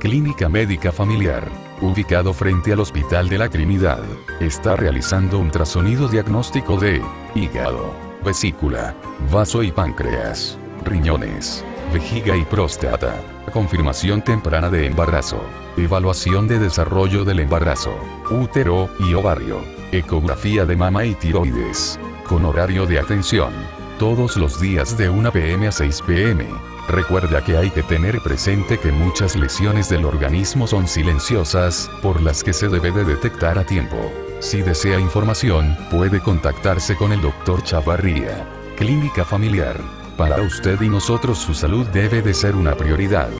Clínica Médica Familiar, ubicado frente al Hospital de la Trinidad, está realizando un ultrasonido diagnóstico de hígado, vesícula, vaso y páncreas, riñones, vejiga y próstata, confirmación temprana de embarazo, evaluación de desarrollo del embarazo, útero y ovario, ecografía de mama y tiroides, con horario de atención, todos los días de 1 pm a 6 pm. Recuerda que hay que tener presente que muchas lesiones del organismo son silenciosas, por las que se debe de detectar a tiempo. Si desea información, puede contactarse con el Dr. Chavarría. Clínica Familiar. Para usted y nosotros su salud debe de ser una prioridad.